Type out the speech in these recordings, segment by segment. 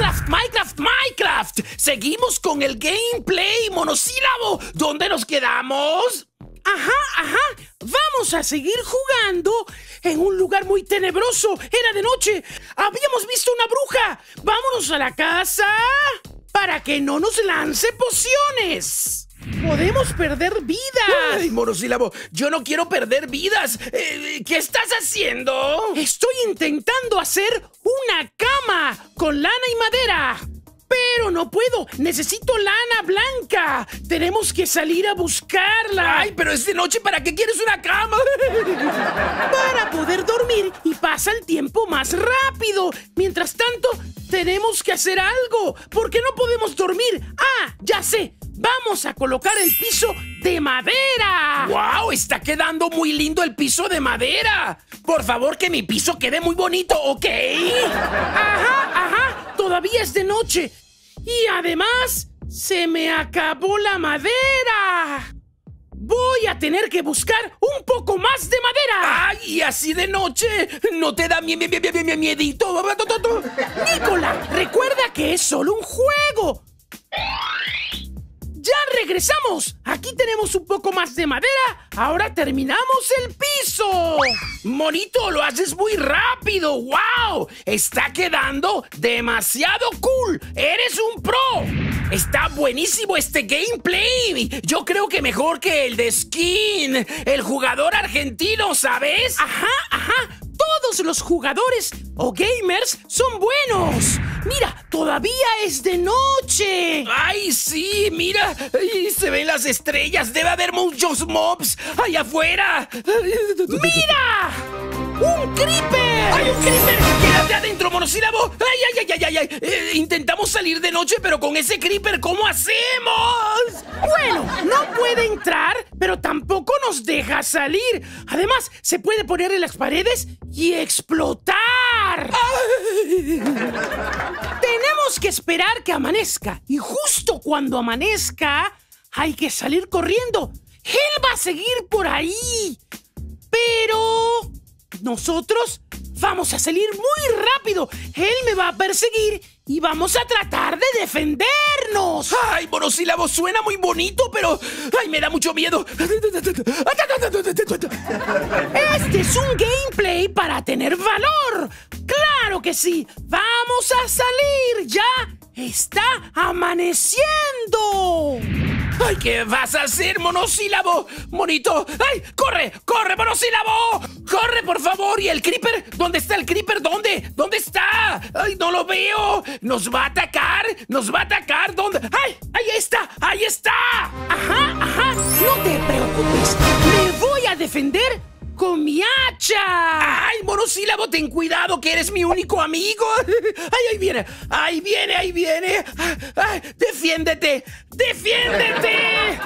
Minecraft, Minecraft, Minecraft. Seguimos con el gameplay monosílabo. ¿Dónde nos quedamos? Ajá, ajá. Vamos a seguir jugando en un lugar muy tenebroso. Era de noche. Habíamos visto una bruja. Vámonos a la casa para que no nos lance pociones. Podemos perder vidas. Ay, monosílabo, yo no quiero perder vidas. Eh, ¿Qué estás haciendo? Estoy intentando hacer una cama con lana y madera. Pero no puedo. Necesito lana blanca. Tenemos que salir a buscarla. Ay, pero es de noche. ¿Para qué quieres una cama? Para poder dormir y pasa el tiempo más rápido. Mientras tanto, tenemos que hacer algo. ¿Por qué no podemos dormir? Ah, ya sé. Vamos a colocar el piso de madera. ¡Wow! Está quedando muy lindo el piso de madera. Por favor, que mi piso quede muy bonito, ¿ok? Ajá, ajá. Todavía es de noche. Y además, se me acabó la madera. Voy a tener que buscar un poco más de madera. ¡Ay, y así de noche! ¿No te da mi, mi, mi, mi- mi- miedito? Nicola, recuerda que es solo un juego. ¡Ya regresamos! Aquí tenemos un poco más de madera. Ahora terminamos el piso. Monito, lo haces muy rápido. ¡Wow! Está quedando demasiado cool. Eres un pro. Está buenísimo este gameplay. Yo creo que mejor que el de Skin, el jugador argentino, ¿sabes? Ajá, ajá. Todos los jugadores o gamers son buenos. Mira, todavía es de noche. ¡Ay, sí! ¡Mira! Ay, se ven las estrellas. Debe haber muchos mobs allá afuera. ¡Mira! ¡Un creeper! ¡Hay un creeper! ¡Quédate adentro, monosílabo! ¡Ay, ay, ay, ay, ay! ay! Eh, intentamos salir de noche, pero con ese creeper, ¿cómo hacemos? Bueno, no puede entrar, pero tampoco nos deja salir. Además, se puede poner en las paredes y explotar. Tenemos que esperar que amanezca. Y justo cuando amanezca, hay que salir corriendo. Él va a seguir por ahí. Pero nosotros vamos a salir muy rápido. Él me va a perseguir y vamos a tratar de defendernos. ¡Ay, monosílabo! Suena muy bonito, pero... ¡Ay, me da mucho miedo! Este es un gameplay para tener valor. Claro que sí. Vamos a salir. Ya está amaneciendo. ¡Ay, qué vas a hacer, monosílabo! ¡Monito! ¡Ay, corre! ¡Corre, monosílabo! ¡Corre, por favor! ¿Y el creeper? ¿Dónde está el creeper? ¿Dónde? ¿Dónde está? ¡Ay, no lo veo! ¿Nos va a atacar? ¿Nos va a atacar? ¿Dónde? ¡Ay! ¡Ahí está! ¡Ahí está! Ajá, ajá. No te preocupes. Me voy a defender con mi hacha. ¡Ay, monosílabo, ten cuidado que eres mi único amigo! ¡Ay, ahí viene! ¡Ahí viene, ahí viene! ¡Ay, ¡Defiéndete! ¡Defiéndete!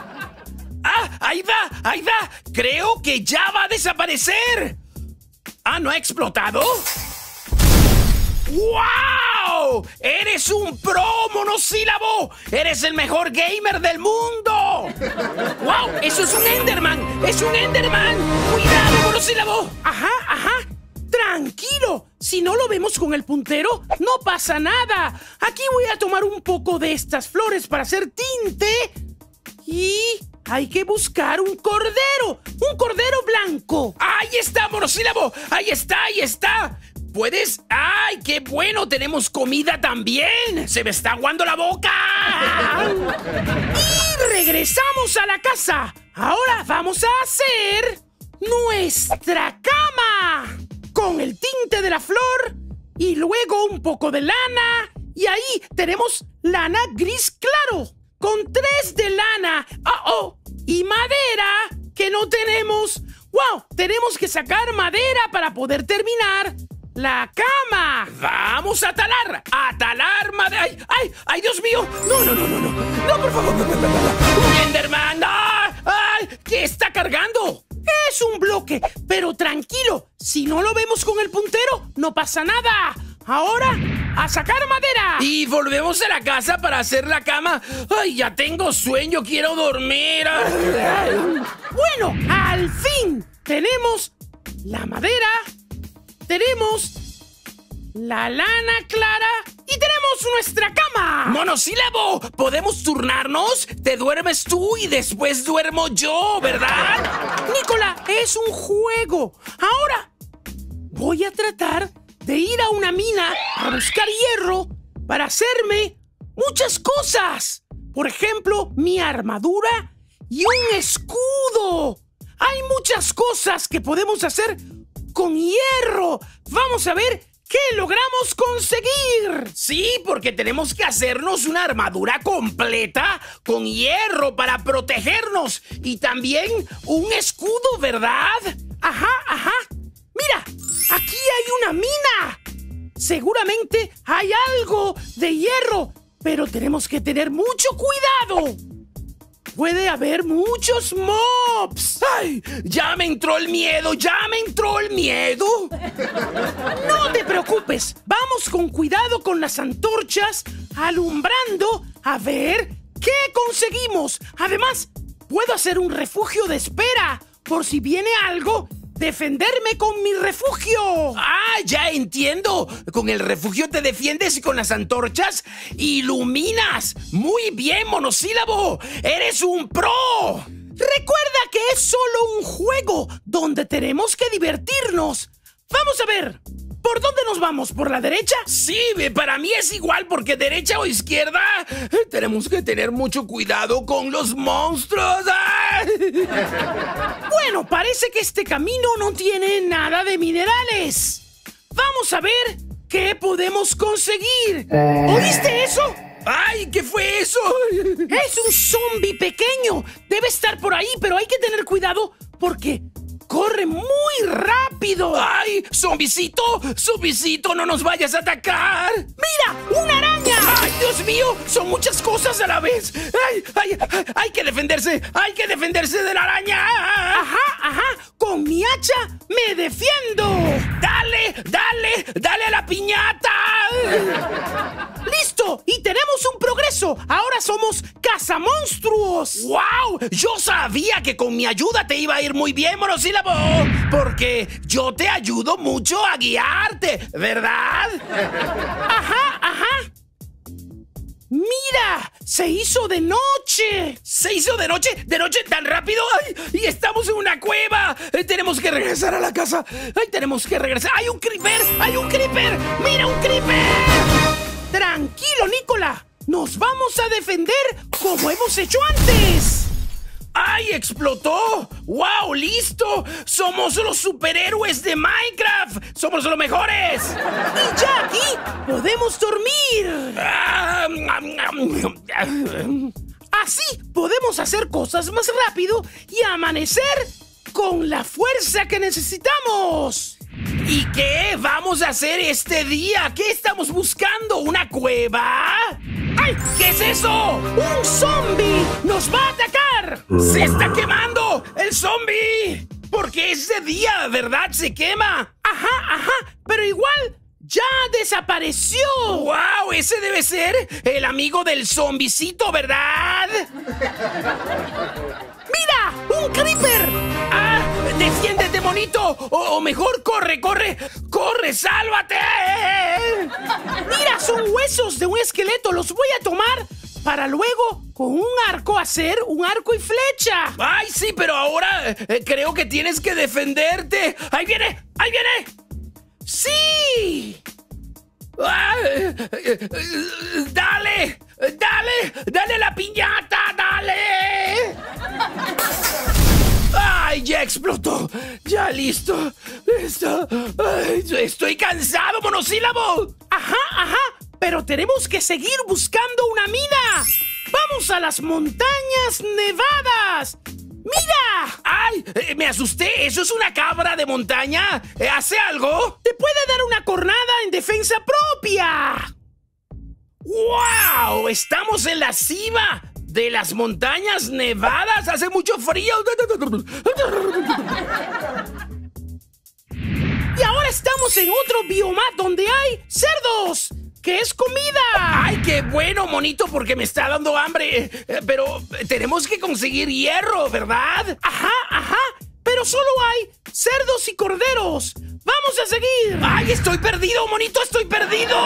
¡Ah, ahí va, ahí va! Creo que ya va a desaparecer. ¿Ah, no ha explotado? ¡Wow! ¡Eres un pro monosílabo! ¡Eres el mejor gamer del mundo! ¡Wow! ¡Eso es un Enderman! ¡Es un Enderman! ¡Cuidado, monosílabo! Ajá, ajá. Tranquilo. Si no lo vemos con el puntero, no pasa nada. Aquí voy a tomar un poco de estas flores para hacer tinte. Y hay que buscar un cordero. Un cordero blanco. ¡Ahí está, monosílabo! ¡Ahí está, ahí está! ¿Puedes? ¡Ay, qué bueno! Tenemos comida también. ¡Se me está aguando la boca! Y regresamos a la casa. Ahora vamos a hacer nuestra cama. Con el tinte de la flor y luego un poco de lana. Y ahí tenemos lana gris claro. Con tres de lana. Oh, oh. Y madera que no tenemos. ¡Wow! Tenemos que sacar madera para poder terminar la cama. ¡Vamos a talar! ¡A talar, madre! ¡Ay, ay, ay, Dios mío! ¡No, no, no, no, no! ¡No, por favor! ¡Un Enderman! ¡Ay! ¿Qué está cargando? Es un bloque, pero tranquilo. Si no lo vemos con el puntero, no pasa nada. Ahora, a sacar madera. Y volvemos a la casa para hacer la cama. ¡Ay, ya tengo sueño! ¡Quiero dormir! Bueno, al fin tenemos la madera, tenemos la lana clara y tenemos nuestra cama. Monosílabo, ¿podemos turnarnos? Te duermes tú y después duermo yo, ¿verdad? Nicola, es un juego. Ahora voy a tratar de ir a una mina a buscar hierro para hacerme muchas cosas. Por ejemplo, mi armadura y un escudo. Hay muchas cosas que podemos hacer con hierro. Vamos a ver qué logramos conseguir. Sí, porque tenemos que hacernos una armadura completa con hierro para protegernos y también un escudo, ¿verdad? Ajá, ajá. Mira, aquí hay una mina. Seguramente hay algo de hierro, pero tenemos que tener mucho cuidado puede haber muchos mobs. ¡Ay! Ya me entró el miedo, ya me entró el miedo. No te preocupes, vamos con cuidado con las antorchas, alumbrando a ver qué conseguimos. Además, puedo hacer un refugio de espera por si viene algo defenderme con mi refugio. Ah, ya entiendo. Con el refugio te defiendes y con las antorchas iluminas. Muy bien, monosílabo. Eres un pro. Recuerda que es solo un juego donde tenemos que divertirnos. Vamos a ver. ¿Por dónde nos vamos? ¿Por la derecha? Sí, para mí es igual porque derecha o izquierda tenemos que tener mucho cuidado con los monstruos. Bueno, parece que este camino no tiene nada de minerales. Vamos a ver qué podemos conseguir. ¿Oíste eso? ¡Ay! ¿Qué fue eso? Es un zombie pequeño. Debe estar por ahí, pero hay que tener cuidado porque corre muy rápido. ¡Ay! ¡Zombicito! ¡Zombicito! ¡No nos vayas a atacar! ¡Mira! ¡Una Dios mío! Son muchas cosas a la vez. ¡Ay! ¡Ay! ¡Hay que defenderse! ¡Hay que defenderse de la araña! ¡Ajá! ¡Ajá! Con mi hacha me defiendo. ¡Dale! ¡Dale! ¡Dale a la piñata! ¡Listo! Y tenemos un progreso. Ahora somos cazamonstruos. ¡Wow! Yo sabía que con mi ayuda te iba a ir muy bien, monosílabo. Porque yo te ayudo mucho a guiarte, ¿verdad? Ajá, ajá. ¡Mira! ¡Se hizo de noche! ¿Se hizo de noche? ¿De noche tan rápido? ¡Ay! ¡Y estamos en una cueva! Eh, tenemos que regresar a la casa. ¡Ay, tenemos que regresar! ¡Hay un creeper! ¡Hay un creeper! ¡Mira un creeper! Tranquilo, Nicola. Nos vamos a defender como hemos hecho antes. ¡Ay, explotó! ¡Wow, listo! ¡Somos los superhéroes de Minecraft! ¡Somos los mejores! Y ya aquí podemos dormir. Así podemos hacer cosas más rápido y amanecer con la fuerza que necesitamos. ¿Y qué vamos a hacer este día? ¿Qué estamos buscando? ¿Una cueva? ¡Ay! ¿Qué es eso? ¡Un zombie! ¡Nos va a atacar! ¡Se está quemando! ¡El zombie! Porque ese día, ¿verdad? Se quema. Ajá, ajá. Pero igual ¡Ya desapareció! ¡Wow! Ese debe ser el amigo del zombicito, ¿verdad? ¡Mira! ¡Un creeper! ¡Ah! O, mejor, corre, corre, corre, sálvate. Mira, son huesos de un esqueleto. Los voy a tomar para luego con un arco hacer un arco y flecha. ¡Ay, sí! Pero ahora eh, creo que tienes que defenderte. ¡Ahí viene! ¡Ahí viene! ¡Sí! ¡Dale! ¡Dale! ¡Dale la piñata! Explotó! ¡Ya listo! ¡Estoy cansado, monosílabo! ¡Ajá, ajá! Pero tenemos que seguir buscando una mina. ¡Vamos a las montañas nevadas! ¡Mira! ¡Ay! Eh, me asusté. ¿Eso es una cabra de montaña? Eh, ¿Hace algo? Te puede dar una cornada en defensa propia. ¡Wow! Estamos en la cima de las montañas nevadas. Hace mucho frío. Y ahora estamos en otro bioma donde hay cerdos. ¡Que es comida! ¡Ay, qué bueno, monito! Porque me está dando hambre. Eh, pero tenemos que conseguir hierro, ¿verdad? Ajá, ajá. Pero solo hay cerdos y corderos. ¡Vamos a seguir! ¡Ay, estoy perdido, monito! ¡Estoy perdido!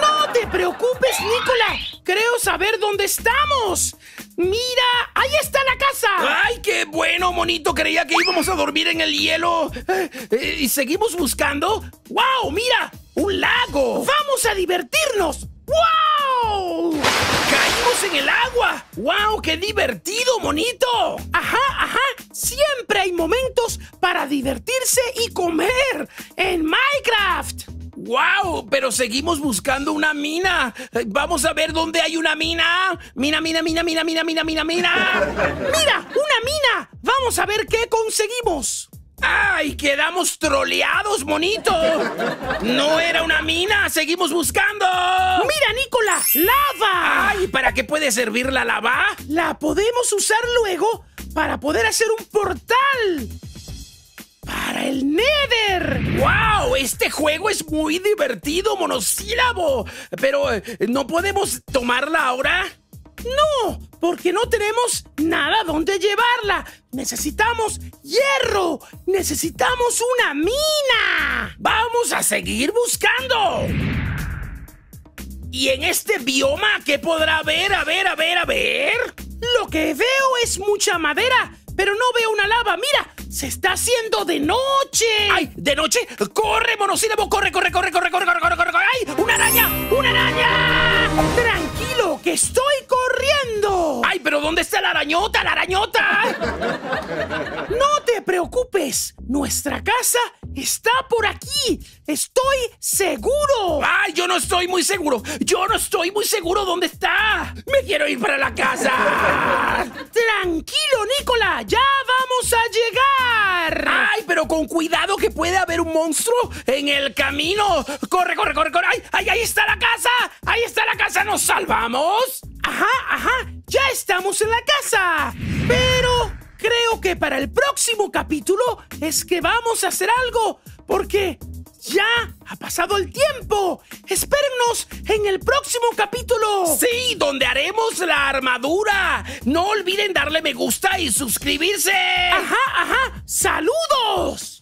No te preocupes, Nicola. Creo saber dónde estamos. Mira, ahí está la casa. ¡Ay, qué bueno, monito! Creía que íbamos a dormir en el hielo. Eh, eh, ¿Y seguimos buscando? ¡Wow! ¡Mira! ¡Un lago! ¡Vamos a divertirnos! ¡Wow! ¡Caímos en el agua! ¡Wow! ¡Qué divertido, monito! Ajá, ajá. Siempre hay momentos para divertirse y comer en Minecraft. ¡Wow! Pero seguimos buscando una mina. Eh, Vamos a ver dónde hay una mina. Mina, mina, mina, mina, mina, mina, mina, mina. Mira, una mina. Vamos a ver qué conseguimos. ¡Ay! Quedamos troleados, monito. No era una mina. Seguimos buscando. Mira, Nicola, lava. ¡Ay! ¿Para qué puede servir la lava? La podemos usar luego para poder hacer un portal. Para el Nether. ¡Wow! Este juego es muy divertido, monosílabo. Pero, eh, ¿no podemos tomarla ahora? No, porque no tenemos nada donde llevarla. Necesitamos hierro. Necesitamos una mina. ¡Vamos a seguir buscando! ¿Y en este bioma qué podrá haber? A ver, a ver, a ver. Lo que veo es mucha madera, pero no veo una lava. Mira, se está haciendo de noche. ¡Ay! ¿De noche? ¡Corre, monosílabo! ¡Corre, corre, corre, corre, corre, corre, corre, corre! corre! ¡Ay! ¡Una araña! ¡Una araña! Tranquilo, que estoy corriendo. ¡Ay, pero ¿dónde está la arañota? ¡La arañota! No te preocupes, nuestra casa está por aquí. Estoy seguro. ¡Ay, yo no estoy muy seguro! ¡Yo no estoy muy seguro dónde está! ¡Me quiero ir para la casa! Tranquilo, Nicola, ya vamos a llegar. ¡Ay, pero con cuidado que puede haber un monstruo en el camino! ¡Corre, corre, corre, corre! ¡Ay, ay, ahí está la casa! ¡Ahí está la casa! ¿Nos salvamos? Ajá, ajá, ya estamos en la casa. Pero creo que para el próximo capítulo es que vamos a hacer algo, porque ya ha pasado el tiempo. Espérennos en el próximo capítulo. Sí, donde haremos la armadura. No olviden darle me gusta y suscribirse. Ajá, ajá. Saludos.